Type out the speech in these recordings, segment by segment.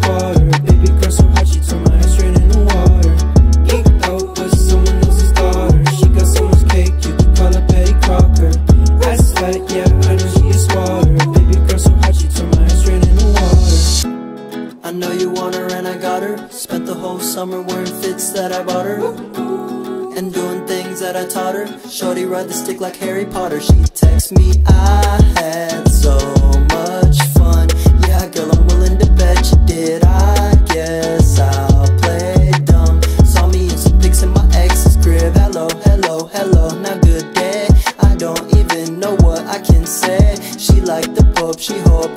Baby girl so hot she turned my straight in the water. Someone else's daughter. She got someone's cake, you call her Betty Crocker. Yeah, I know she Baby girl so hot she turned my straight in the water. I know you want her and I got her. Spent the whole summer wearing fits that I bought her. And doing things that I taught her. Shorty ride the stick like Harry Potter. She texts me I had so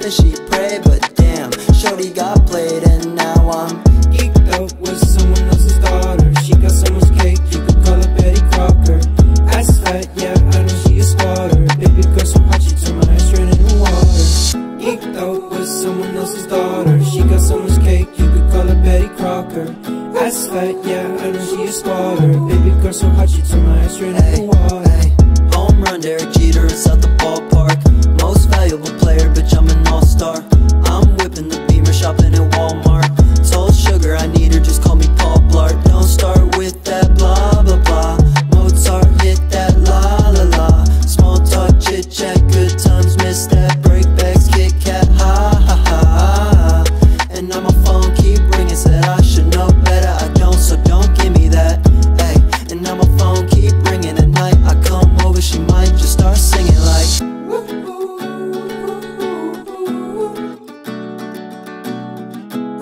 and she prayed, but damn, Shorty got played and now I'm Geeked out with someone else's daughter. She got so much cake, you could call her Betty Crocker. Ass fat, yeah, I know she a squatter. Baby girl so hot, she turned my ass straight into water. Geeked out with someone else's daughter. She got so much cake, you could call her Betty Crocker. Ass fat, yeah, I know she a squatter. Baby girl so hot, she turned my ass straight into water.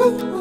は。